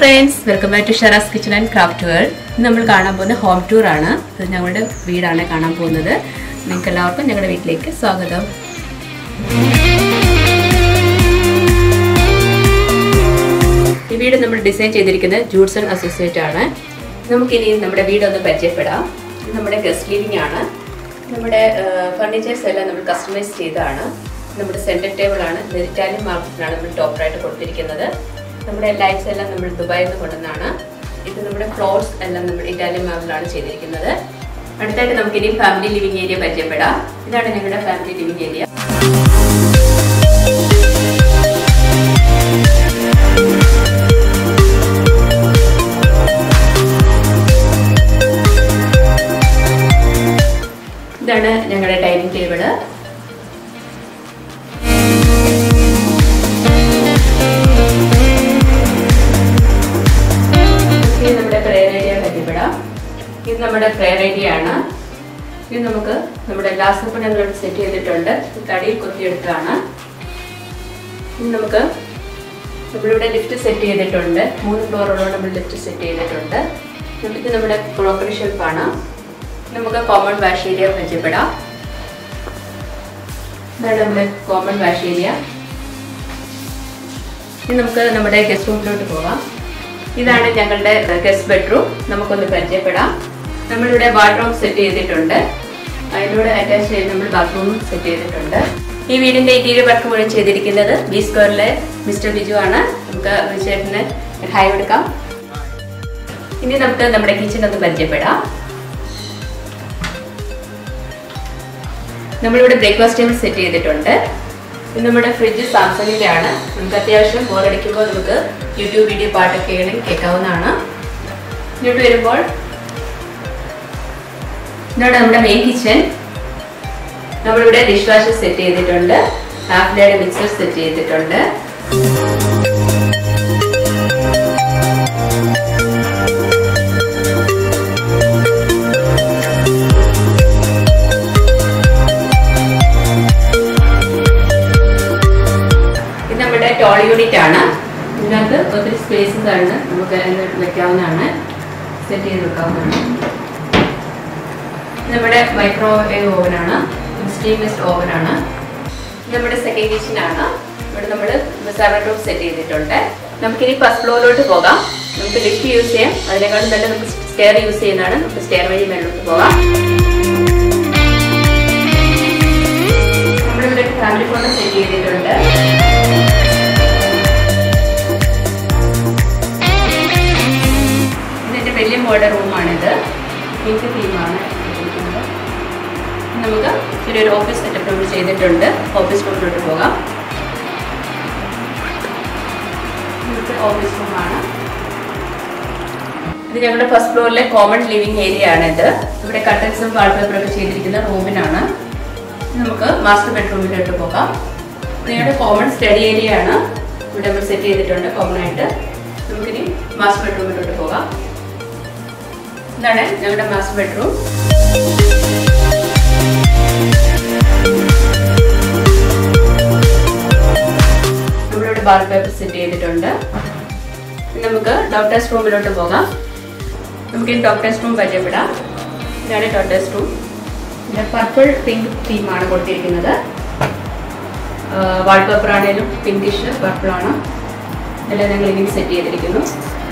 Friends welcome back to Shara's kitchen and craft world ഇന്ന് നമ്മൾ കാണാൻ പോകുന്ന ഹോം ടൂർ ആണ്. ഇത് ഞങ്ങളുടെ വീടാണ് കാണാൻ പോകുന്നത്. നിങ്ങൾക്ക് എല്ലാവർക്കും ഞങ്ങളുടെ വീട്ടിലേക്ക് സ്വാഗതം. ഈ വീട് നമ്മൾ ഡിസൈൻ ചെയ്തിരിക്കുന്നത് ജൂഡ്സൺ അസോസിയേറ്റ് ആണ്. നമുക്കിനി നമ്മുടെ വീടൊന്ന് പരിചയപ്പെടാം. നമ്മുടെ ഗസ്റ്റ് ലിവിംഗ് ആണ്. നമ്മുടെ ഫർണിച്ചേഴ്സ് എല്ലാം നമ്മൾ കസ്റ്റമൈസ് ചെയ്തതാണ്. നമ്മുടെ സെന്റർ ടേബിൾ ആണ്. ഇറ്റാലിയൻ മാർക്കറ്റിലാണ് നമ്മൾ ടോപ്പറായിട്ട് കൊടുത്തിരിക്കുന്നത്. നമ്മുടെ ലൈറ്റ്സ് എല്ലാം നമ്മൾ ദുബായിൽ നിന്ന് കൊണ്ടുവന്നാണ്. ഇത് നമ്മുടെ ഫ്ലോർസ് എല്ലാം നമ്മൾ ഇറ്റാലിയൻ മാമിലാണ് ചെയ്തിരിക്കുന്നത്. അടുത്തായിട്ട് നമുക്ക് ഇനി ഫാമിലി ലിവിംഗ് ഏരിയ പരിചയപ്പെടാം. ഇതാണ് ഞങ്ങളുടെ ഫാമിലി ലിവിംഗ് ഏരിയ ഇതാണ് ഞങ്ങളുടെ ഡൈനിങ് ടേബിൾ ഇത് നമ്മുടെ പ്രെയർ ഏരിയ ആണ്. ഇത് നമുക്ക് നമ്മുടെ ലാസ്റ്റ് ഞങ്ങൾ സെറ്റ് ചെയ്തിട്ടുണ്ട്. തടിയിൽ കൊത്തിയെടുത്തതാണ്. ഇനി നമുക്ക് നമ്മളിവിടെ ലിഫ്റ്റ് സെറ്റ് ചെയ്തിട്ടുണ്ട്. മൂന്ന് ഫ്ലോറോളം നമ്മൾ ലിഫ്റ്റ് സെറ്റ് ചെയ്തിട്ടുണ്ട്. ഇത് നമ്മുടെ ക്രോക്കറി ഷെൽഫാണ് നമുക്ക് കോമൺ വാഷ് ഏരിയ പരിചയപ്പെടാം. ഇതാണ് നമ്മുടെ കോമൺ വാഷ് ഏരിയ ഇനി നമുക്ക് നമ്മുടെ ഗസ്റ്റ് റൂമിലോട്ട് പോവാം ഇതാണ് ഞങ്ങളുടെ ഗസ്റ്റ് ബെഡ്റൂം നമുക്കൊന്ന് പരിചയപ്പെടാം. നമ്മളിവിടെ വാർഡ്രോം സെറ്റ് ചെയ്തിട്ടുണ്ട്. അതിനോട് അറ്റാച്ച് ചെയ്ത് നമ്മൾ ബാത്റൂം സെറ്റ് ചെയ്തിട്ടുണ്ട്. ഈ വീടിന്റെ ഇന്റീരിയർ വർക്ക് മുഴുവൻ ചെയ്തിരിക്കുന്നത് ബി സ്ക്വയറിലെ മിസ്റ്റർ ബിജു ആണ്. നമുക്ക് ചേട്ടന് ഹായ് കൊടുക്കാം ഇനി നമുക്ക് നമ്മുടെ കിച്ചൺ ഒന്ന് പരിചയപ്പെടാം. നമ്മളിവിടെ ബ്രേക്ക്ഫാസ്റ്റ് ടേബിൾ സെറ്റ് ചെയ്തിട്ടുണ്ട്. നമ്മുടെ ഫ്രിഡ്ജ് സാംസങ്ങിന്റെ ആണ് നമുക്ക് അത്യാവശ്യം ബോറടിക്കുമ്പോൾ നമുക്ക് യൂട്യൂബ് വീഡിയോ പാട്ടൊക്കെ കേൾക്കാവുന്നതാണ്. ഇങ്ങോട്ട് വരുമ്പോൾ ഇതാണ് നമ്മുടെ മെയിൻ കിച്ചൺ നമ്മളിവിടെ ഡിഷ് വാഷർ സെറ്റ് ചെയ്തിട്ടുണ്ട് ഹാഫ് ഡേയുടെ മിക്സർ സെറ്റ് ചെയ്തിട്ടുണ്ട്. ഇത് നമ്മുടെ ടോൾ യൂണിറ്റ് ആണ്. ഇതിനകത്ത് ഒത്തിരി സ്പേസ് ആണ് നമുക്ക് വെക്കാവുന്നതാണ്. സെറ്റ് ചെയ്ത് വെക്കാവുന്നതാണ്. നമ്മുടെ മൈക്രോവേവ് ഓവനാണ് ഓവനാണ് ആണ്. നമ്മുടെ സെക്കൻഡ് കിച്ചൺ ആണ്. ഇവിടെ നമ്മൾ സെവൻ സെറ്റ് ചെയ്തിട്ടുണ്ട്. നമുക്കിനി ഫസ്റ്റ് ഫ്ലോറിലോട്ട് പോകാം. നമുക്ക് ലിഫ്റ്റ് യൂസ് ചെയ്യാം. അതിനേക്കാളും നല്ല നമുക്ക് സ്റ്റെയർ യൂസ് ചെയ്യുന്നതാണ്. നമുക്ക് സ്റ്റെയർ വഴി മേലോട്ട് പോകാം. നമ്മളിവിടെ ഫാമിലി ഫോട്ടോ സെറ്റ് ചെയ്തിട്ടുണ്ട്. ഇതിന്റെ വലിയ മോഡൽ റൂമാണിത് പിങ്ക് തീമാണ് നമുക്ക് ചെറിയൊരു ഓഫീസ് സെറ്റപ്പ് നമ്മൾ ചെയ്തിട്ടുണ്ട്. ഓഫീസ് റൂമിലോട്ട് പോകാം. ഇവിടുത്തെ ഓഫീസ് റൂമാണ് ഇത് ഞങ്ങളുടെ ഫസ്റ്റ് ഫ്ലോറിലെ കോമൺ ലിവിംഗ് ഏരിയ ആണ് ഇത്. ഇവിടെ കട്ടൻസും വാൾപേപ്പറും ഒക്കെ ചെയ്തിരിക്കുന്ന റൂമിനാണ് നമുക്ക് മാസ്റ്റർ ബെഡ്റൂമിലോട്ട് പോകാം. നിങ്ങളുടെ കോമൺ സ്റ്റഡി ഏരിയ ആണ്. ഇവിടെ നമ്മൾ സെറ്റ് ചെയ്തിട്ടുണ്ട് കോമൺ ആയിട്ട്. നമുക്കിനി മാസ്റ്റർ ബെഡ്റൂമിലോട്ട് പോകാം. ഇതാണ് ഞങ്ങളുടെ master bedroom bar paper set ചെയ്തിട്ടുണ്ട്. നമുക്ക് ഡോക്ടേഴ്സ് റൂമിലോട്ട് പോകാം. നമുക്ക് ഈ ഡോക്ടേഴ്സ് റൂം പരിചയപ്പെടാം. ഇതാണ് ഡോക്ടേഴ്സ് റൂം പിന്നെ പർപ്പിൾ പിങ്ക് തീമാണ് കൊടുത്തിരിക്കുന്നത്. വാൾ പേപ്പർ ആണെങ്കിലും പിങ്കിഷ് പർപ്പിളാണ് ഇതെല്ലാം ഞങ്ങൾ ഇനി സെറ്റ് ചെയ്തിരിക്കുന്നു.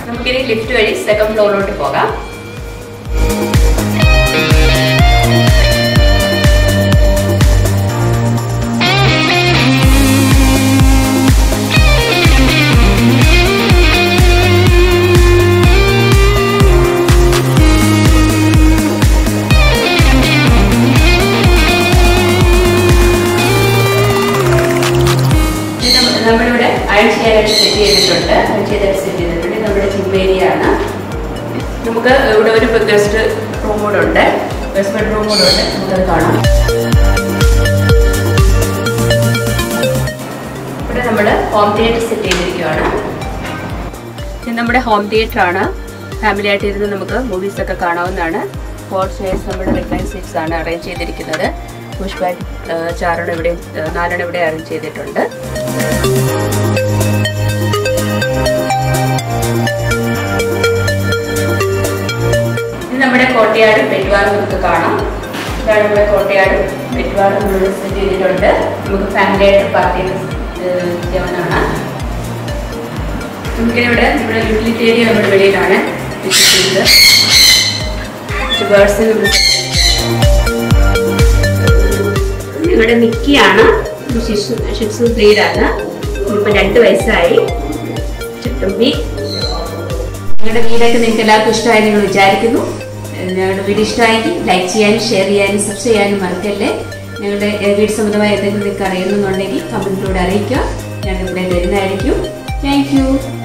നമുക്കിനി ലിഫ്റ്റ് വഴി സെക്കൻഡ് ഫ്ലോറിലോട്ട് പോകാം. സെറ്റ് ചെയ്തിട്ടുണ്ട് ചെയ്തിട്ട് സെറ്റ് ചെയ്തിട്ടുണ്ട്. നമ്മുടെ ചിമ്മേരിയാണ് നമുക്ക് ഇവിടെ ഒരു ഗസ്റ്റ് റൂം കൂടെ ഉണ്ട് ഗസ്റ്റ് ബെഡ്റൂം കൂടെ ഉണ്ട്. നമുക്കത് കാണാം. ഇവിടെ നമ്മൾ ഹോം തിയേറ്റർ സെറ്റ് ചെയ്തിരിക്കുകയാണ് ഇത് നമ്മുടെ ഹോം തിയേറ്റർ ആണ്. ഫാമിലി ആയിട്ട് ഇരുന്ന് നമുക്ക് മൂവീസ് ഒക്കെ കാണാവുന്നതാണ്. സ്പോർട്സ് ചെയർസ് നമ്മുടെ റിക്ലൈൻ സീറ്റ്സ് ആണ് അറേഞ്ച് ചെയ്തിരിക്കുന്നത്. പുഷ് ബാക്ക് ചാറെണ്ണം ഇവിടെ നാലെണ്ണം ഇവിടെ അറേഞ്ച് ചെയ്തിട്ടുണ്ട്. കോട്ടയാടും പെരുവാറും നമുക്ക് കാണാം. ഇതാണ് നമ്മുടെ കോട്ടയാടും പെരുവാറും നമ്മൾ സെറ്റ് ചെയ്തിട്ടുണ്ട്. നമുക്ക് ഫാമിലി ആയിട്ട് പാർട്ടി ചെയ്യാവുന്നതാണ് നമുക്കിവിടെ നമ്മുടെ യൂട്ടിലിറ്റി ഏരിയ നമ്മുടെ വെളിയിലാണ് ബേർഡ്സ് ഞങ്ങളുടെ മിക്കിയാണ്. ശിശു ശിശു ബ്രീഡാണ് ഇപ്പം രണ്ട് വയസ്സായി. ചുട്ടുമ്പി ഞങ്ങളുടെ വീടൊക്കെ നിങ്ങൾക്ക് എല്ലാവർക്കും ഇഷ്ടമായി നിങ്ങൾ വിചാരിക്കുന്നു. ഞങ്ങളുടെ വീഡിയോ ഇഷ്ടമായെങ്കിൽ ലൈക്ക് ചെയ്യാനും ഷെയർ ചെയ്യാനും സബ്സ്ക്രൈബ് ചെയ്യാനും മറക്കല്ലേ? ഞങ്ങളുടെ വീട് സംബന്ധമായ എന്തെങ്കിലും നിങ്ങൾക്ക് അറിയുന്നുണ്ടെങ്കിൽ കമന്റിലൂടെ അറിയിക്കുക. ഞങ്ങൾ ഇവിടെ വരുന്നതായിരിക്കും താങ്ക്